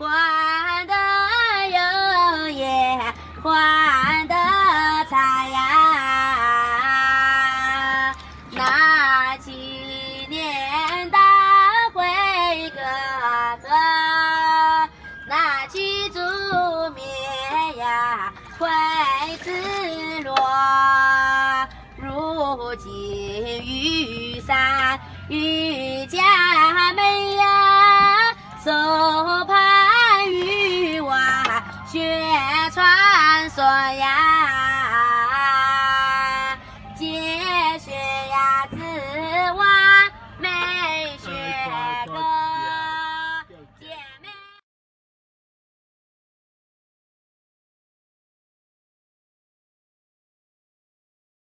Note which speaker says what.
Speaker 1: 换得有颜，换得财呀。那几年大会哥哥，那几株棉呀会自落。如今玉山玉家传说呀。